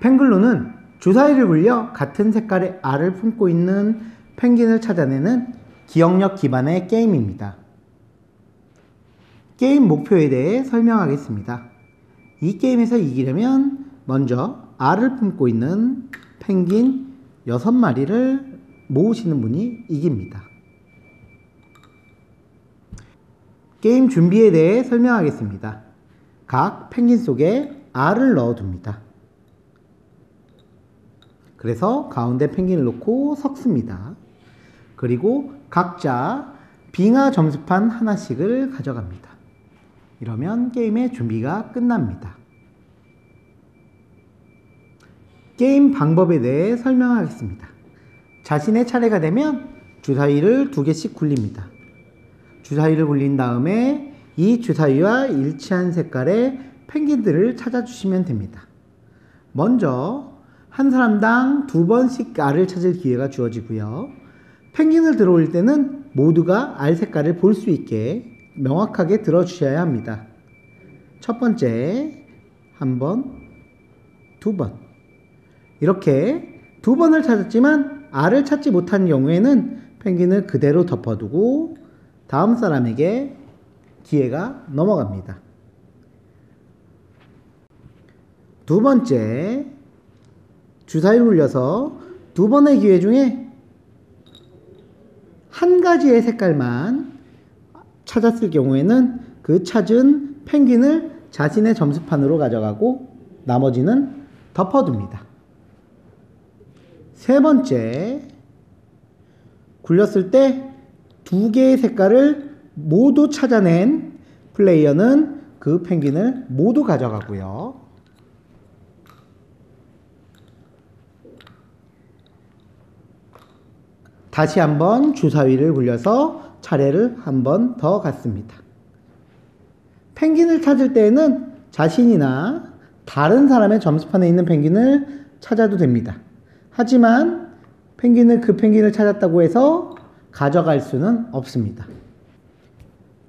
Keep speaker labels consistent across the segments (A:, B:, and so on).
A: 펭글로는 주사위를 굴려 같은 색깔의 알을 품고 있는 펭귄을 찾아내는 기억력 기반의 게임입니다. 게임 목표에 대해 설명하겠습니다. 이 게임에서 이기려면 먼저 알을 품고 있는 펭귄 6마리를 모으시는 분이 이깁니다. 게임 준비에 대해 설명하겠습니다. 각 펭귄 속에 알을 넣어둡니다. 그래서 가운데 펭귄을 놓고 섞습니다. 그리고 각자 빙하 점수판 하나씩을 가져갑니다. 이러면 게임의 준비가 끝납니다. 게임 방법에 대해 설명하겠습니다. 자신의 차례가 되면 주사위를 두 개씩 굴립니다. 주사위를 굴린 다음에 이 주사위와 일치한 색깔의 펭귄들을 찾아주시면 됩니다. 먼저 한 사람당 두 번씩 알을 찾을 기회가 주어지고요. 펭귄을 들어올 때는 모두가 알 색깔을 볼 수 있게 명확하게 들어주셔야 합니다. 첫 번째, 한 번, 두 번. 이렇게 두 번을 찾았지만 알을 찾지 못한 경우에는 펭귄을 그대로 덮어두고 다음 사람에게 기회가 넘어갑니다. 두 번째, 주사위를 굴려서 두 번의 기회 중에 한 가지의 색깔만 찾았을 경우에는 그 찾은 펭귄을 자신의 점수판으로 가져가고 나머지는 덮어둡니다. 세 번째, 굴렸을 때 두 개의 색깔을 모두 찾아낸 플레이어는 그 펭귄을 모두 가져가고요. 다시 한번 주사위를 굴려서 차례를 한 번 더 갔습니다. 펭귄을 찾을 때에는 자신이나 다른 사람의 점수판에 있는 펭귄을 찾아도 됩니다. 하지만 펭귄을 그 펭귄을 찾았다고 해서 가져갈 수는 없습니다.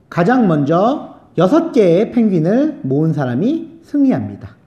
A: 가장 먼저 6개의 펭귄을 모은 사람이 승리합니다.